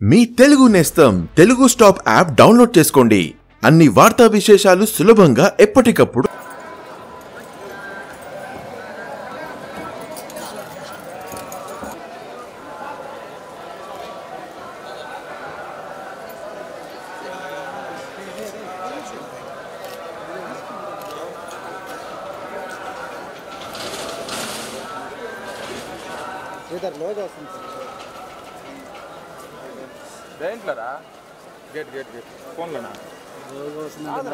మీ తెలుగు నేస్తం Telugu stop app download చేసుకోండి. అన్ని వార్తా విశేషాలు సులభంగా ఎప్పటికప్పుడు ఇద్దరు లోజ్ వస్తుంది దేంట్లోరా? Gate gate gate. ఫోన్లోనా? లోజ్ వస్తుంది కదా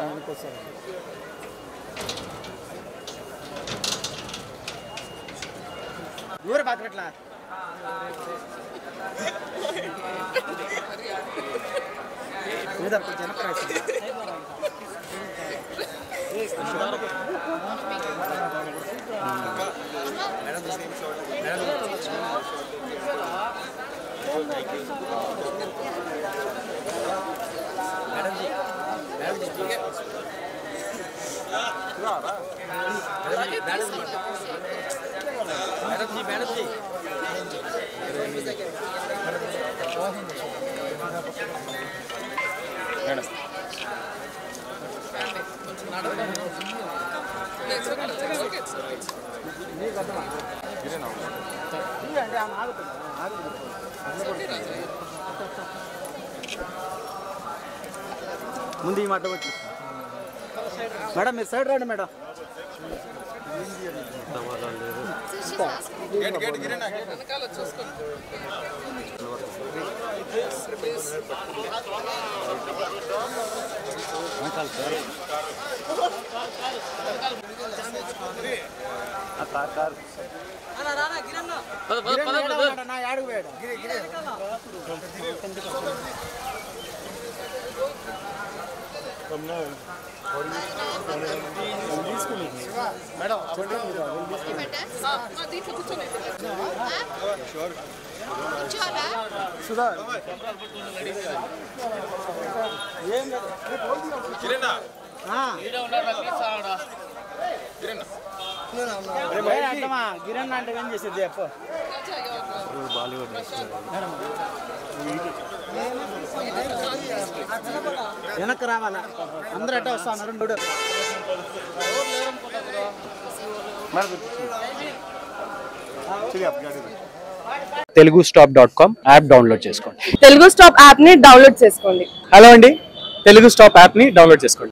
వెనక్కి వస్తుంది ఊరు పక్కట్లా ఇద్దరు కొంచెం వెనక్కి రా. ముందు ఈ మాట వచ్చి మేడం మీరు సైడ్ రండి మేడం గేట్ గేట్ గిరేనా నా యాడుగు వేయడం దీంట్లో కూర్చోండి కూర్చోవాలా సుధా గిరేనా గిరణ్ అంటే ఏం చేసేది చెప్పు. వెనక్కి రావాలా. అందరూ ఎట్ట వస్తున్నారు? చూడు. Telugu stop dot com app download చేసుకోండి. తెలుగు స్టాప్ యాప్ని డౌన్లోడ్ చేసుకోండి. హలో అండి. తెలుగు స్టాప్ యాప్ని డౌన్లోడ్ చేసుకోండి.